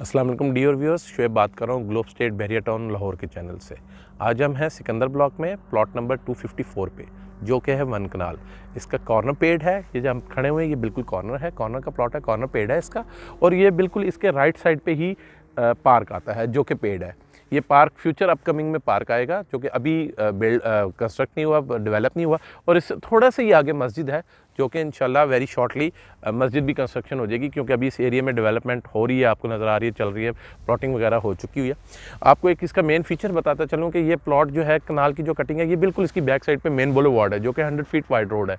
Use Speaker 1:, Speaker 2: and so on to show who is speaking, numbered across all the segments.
Speaker 1: वालेकुम dear viewers Shoaib बात कर रहा हूँ globe state Bahria town Lahore के चैनल से। आज हम हैं सिकंदर ब्लॉक में प्लॉट नंबर 254 पे, जो कि है वन कनाल। इसका कॉर्नर पेड है, ये जो हम खड़े हुए हैं, ये बिल्कुल कॉर्नर है, कॉर्नर का प्लॉट है, कॉर्नर पेड है इसका, और ये बिल्कुल इसके राइट साइड पे ही पार्क आता है, जो कि पेड है। ये पार्क फ्यूचर अपकमिंग में पार्क आएगा, जो कि अभी बिल्ड कंस्ट्रक्ट नहीं हुआ डेवलप नहीं हुआ, और इस थोड़ा सा ही आगे मस्जिद है जो कि इंशाल्लाह वेरी शॉर्टली मस्जिद भी कंस्ट्रक्शन हो जाएगी, क्योंकि अभी इस एरिया में डेवलपमेंट हो रही है, आपको नज़र आ रही है, चल रही है प्लॉटिंग वगैरह हो चुकी हुई है। आपको एक इसका मेन फीचर बताता चलूँ कि ये प्लॉट जो है कनाल की जो कटिंग है, ये बिल्कुल इसकी बैक साइड पर मेन बोलो वार्ड है, जो कि हंड्रेड फीट वाइड रोड है।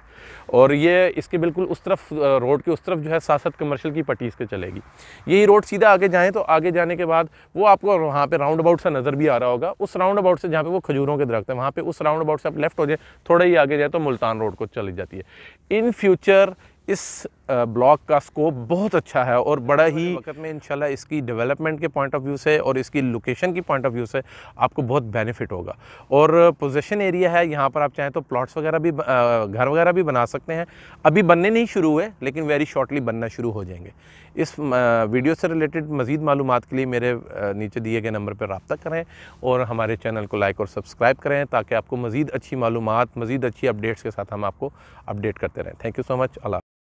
Speaker 1: और ये इसके बिल्कुल उस तरफ़ रोड के उस तरफ़ जो है साथ साथ कमर्शल की पट्टी इसके चलेगी। यही रोड सीधा आगे जाएँ तो आगे जाने के बाद वो आपको वहाँ पर राउंड अबाउट सा नज़र भी आ रहा होगा। उस राउंड अबाउट से जहाँ पे वो खजूरों के दरख्त है, वहाँ पे उस राउंड अबाउट से आप लेफ़्ट हो जाए, थोड़ा ही आगे जाए तो मुल्तान रोड को चली जाती है। इन फ्यूचर इस ब्लॉक का स्कोप बहुत अच्छा है और बड़ा ही वक्त में इंशाल्लाह इसकी डेवलपमेंट के पॉइंट ऑफ़ व्यू से और इसकी लोकेशन की पॉइंट ऑफ़ व्यू से आपको बहुत बेनिफिट होगा। और पोजीशन एरिया है यहाँ पर आप चाहें तो प्लॉट्स वगैरह भी घर वगैरह भी बना सकते हैं। अभी बनने नहीं शुरू हुए लेकिन वेरी शॉर्टली बनना शुरू हो जाएँगे। इस वीडियो से रिलेटेड मज़ीद मालूम के लिए मेरे नीचे दिए गए नंबर पर रबता करें और हमारे चैनल को लाइक और सब्सक्राइब करें ताकि आपको मज़ीद अच्छी मालूम मज़ीद अच्छी अपडेट्स के साथ हम आपको अपडेट करते रहें। Thank you so much Allah